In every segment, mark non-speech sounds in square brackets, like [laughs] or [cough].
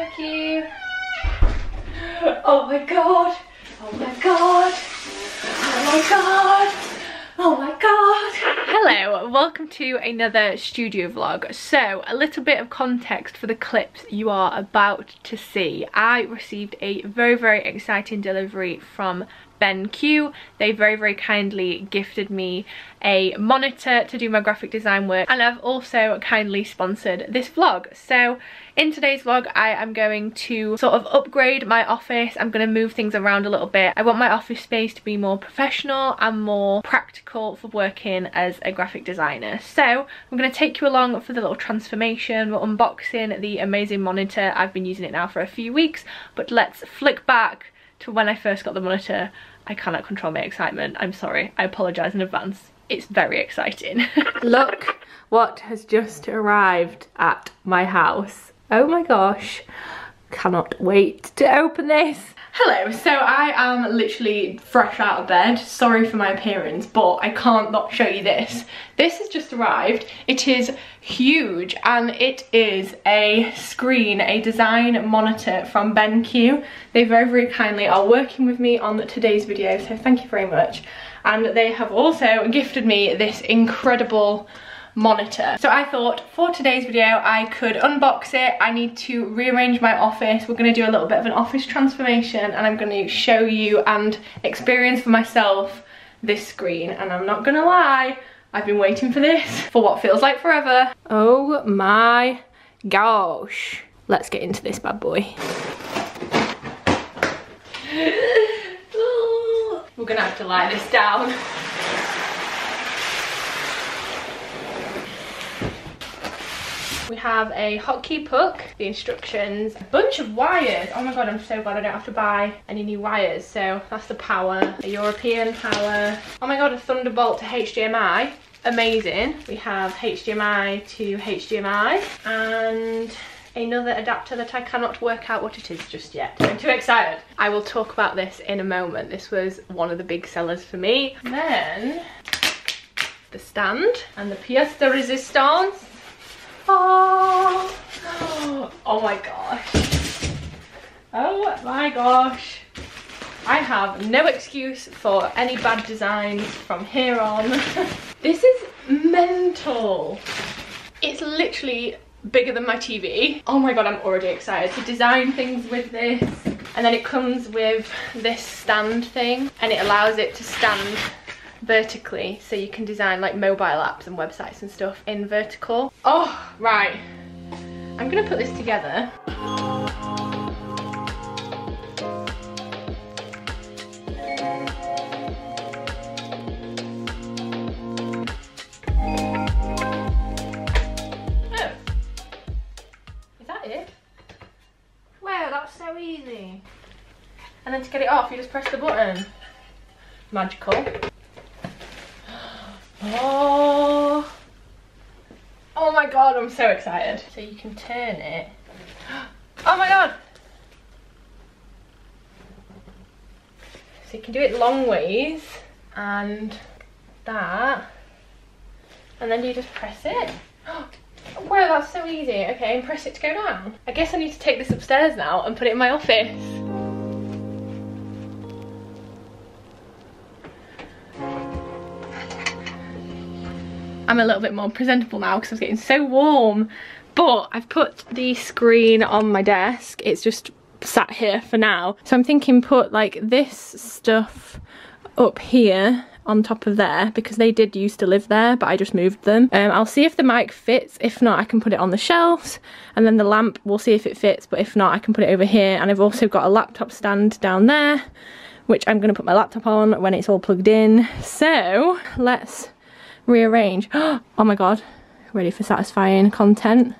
Thank you. Oh my god. Oh my god. Oh my god. Oh my god. Hello, welcome to another studio vlog. So, a little bit of context for the clips you are about to see. I received a very, very exciting delivery from BenQ. They very, very kindly gifted me a monitor to do my graphic design work and I've also kindly sponsored this vlog. So in today's vlog I am going to sort of upgrade my office. I'm going to move things around a little bit. I want my office space to be more professional and more practical for working as a graphic designer. So I'm going to take you along for the little transformation. We're unboxing the amazing monitor. I've been using it now for a few weeks but let's flick back to when I first got the monitor. I cannot control my excitement. I'm sorry. I apologise in advance. It's very exciting. [laughs] Look what has just arrived at my house. Oh my gosh. Cannot wait to open this. Hello, so I am literally fresh out of bed. Sorry for my appearance, but I can't not show you this. This has just arrived. It is huge and it is a screen, a design monitor from BenQ. They very, very kindly are working with me on today's video, so thank you very much. And they have also gifted me this incredible monitor. So I thought for today's video I could unbox it. I need to rearrange my office. We're going to do a little bit of an office transformation and I'm going to show you and experience for myself this screen. And I'm not going to lie, I've been waiting for this [laughs] for what feels like forever. Oh my gosh. Let's get into this bad boy. [laughs] We're gonna have to lie this down. We have a hotkey puck, the instructions, a bunch of wires. Oh my god, I'm so glad I don't have to buy any new wires. So that's the power, a European power. Oh my god, a Thunderbolt to HDMI. Amazing. We have HDMI to HDMI and another adapter that I cannot work out what it is just yet. I'm too excited. I will talk about this in a moment. This was one of the big sellers for me. Then the stand and the pièce de résistance Oh, [gasps] oh my gosh. Oh my gosh. I have no excuse for any bad designs from here on. [laughs] this is mental. It's literally bigger than my TV. Oh my god, I'm already excited to design things with this. And then it comes with this stand thing and it allows it to stand vertically so you can design like mobile apps and websites and stuff in vertical. Oh, right. I'm gonna put this together. Oh. Is that it? Wow, that's so easy. And then to get it off, you just press the button. Magical. Oh. Oh my god, I'm so excited. So you can turn it. [gasps] Oh my god. So you can do it long ways and that. And then you just press it. [gasps] Wow, that's so easy. Okay, and press it to go down. I guess I need to take this upstairs now and put it in my office. I'm a little bit more presentable now because I was getting so warm. But I've put the screen on my desk. It's just sat here for now. So I'm thinking put like this stuff up here on top of there because they did used to live there but I just moved them. Um, I'll see if the mic fits. If not I can put it on the shelves and then the lamp we'll see if it fits but if not I can put it over here and I've also got a laptop stand down there which I'm going to put my laptop on when it's all plugged in. So let's rearrange. [gasps] Oh my god, ready for satisfying content?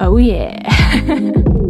Oh yeah. [laughs]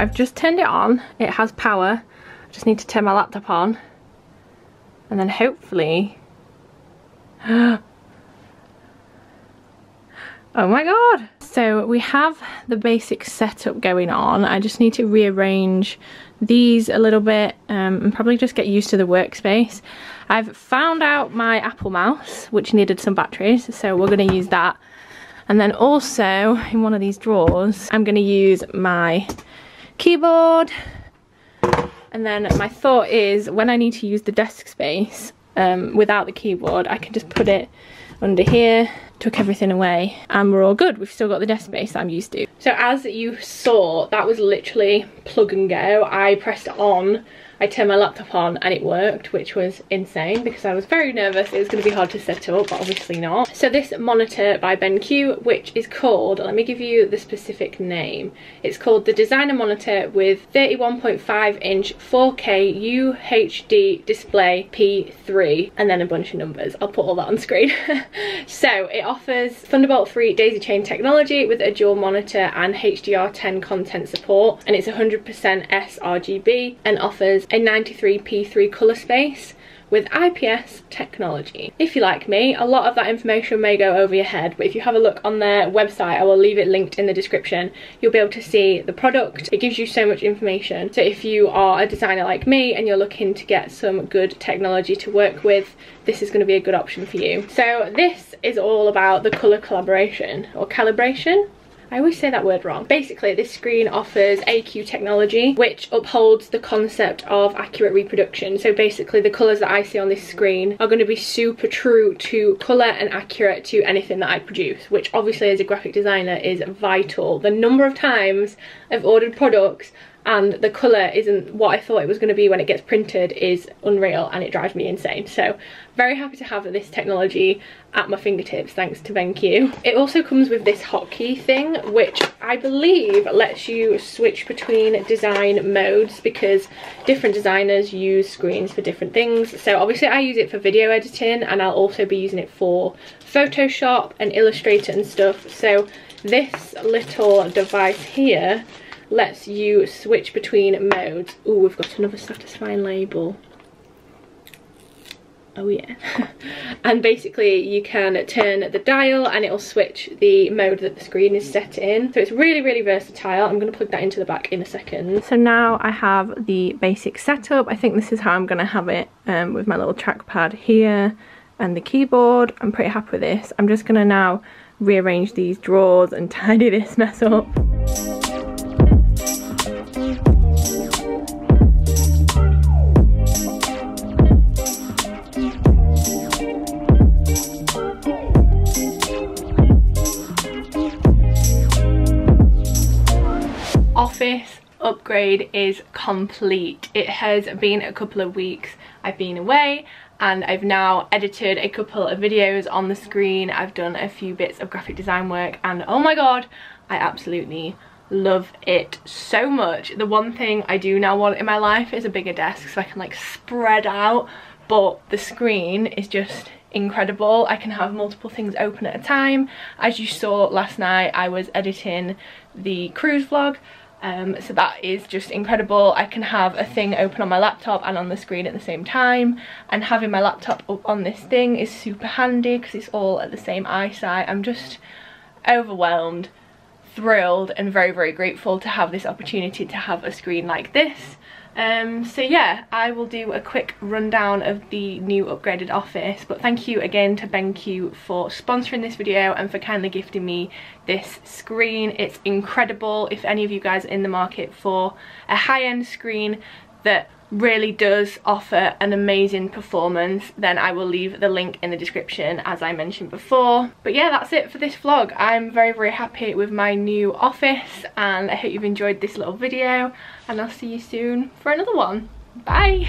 I've just turned it on. It has power. I just need to turn my laptop on. And then hopefully... [gasps] oh my god! So we have the basic setup going on. I just need to rearrange these a little bit um, and probably just get used to the workspace. I've found out my Apple mouse, which needed some batteries, so we're going to use that. And then also, in one of these drawers, I'm going to use my keyboard. And then my thought is, when I need to use the desk space um, without the keyboard, I can just put it under here took everything away and we're all good. We've still got the desk space I'm used to. So as you saw, that was literally plug and go. I pressed on I turned my laptop on and it worked, which was insane because I was very nervous it was going to be hard to set up, but obviously not. So this monitor by BenQ, which is called, let me give you the specific name. It's called the Designer Monitor with 31.5 inch 4K UHD display P3 and then a bunch of numbers. I'll put all that on screen. [laughs] so it offers Thunderbolt 3 daisy chain technology with a dual monitor and HDR10 content support and it's 100% sRGB and offers a 93p3 colour space with IPS technology. If you like me, a lot of that information may go over your head, but if you have a look on their website, I will leave it linked in the description, you'll be able to see the product. It gives you so much information. So if you are a designer like me and you're looking to get some good technology to work with, this is going to be a good option for you. So this is all about the colour collaboration or calibration I always say that word wrong. Basically, this screen offers AQ technology, which upholds the concept of accurate reproduction. So basically, the colours that I see on this screen are going to be super true to colour and accurate to anything that I produce, which obviously as a graphic designer is vital. The number of times I've ordered products and the colour isn't what I thought it was going to be when it gets printed is unreal and it drives me insane. So very happy to have this technology at my fingertips thanks to BenQ. It also comes with this hotkey thing which I believe lets you switch between design modes because different designers use screens for different things. So obviously I use it for video editing and I'll also be using it for Photoshop and Illustrator and stuff. So this little device here lets you switch between modes. Oh, we've got another satisfying label. Oh yeah. [laughs] and basically you can turn the dial and it'll switch the mode that the screen is set in. So it's really, really versatile. I'm going to plug that into the back in a second. So now I have the basic setup. I think this is how I'm going to have it um, with my little trackpad here and the keyboard. I'm pretty happy with this. I'm just going to now rearrange these drawers and [laughs] tidy this mess up. Upgrade is complete. It has been a couple of weeks I've been away and I've now edited a couple of videos on the screen. I've done a few bits of graphic design work and oh my god, I absolutely love it so much. The one thing I do now want in my life is a bigger desk so I can like spread out but the screen is just incredible. I can have multiple things open at a time. As you saw last night I was editing the cruise vlog um, so that is just incredible. I can have a thing open on my laptop and on the screen at the same time and having my laptop up on this thing is super handy because it's all at the same eyesight. I'm just overwhelmed, thrilled and very very grateful to have this opportunity to have a screen like this um, so yeah, I will do a quick rundown of the new upgraded office, but thank you again to BenQ for sponsoring this video and for kindly gifting me this screen. It's incredible. If any of you guys are in the market for a high-end screen that really does offer an amazing performance then I will leave the link in the description as I mentioned before. But yeah that's it for this vlog. I'm very very happy with my new office and I hope you've enjoyed this little video and I'll see you soon for another one. Bye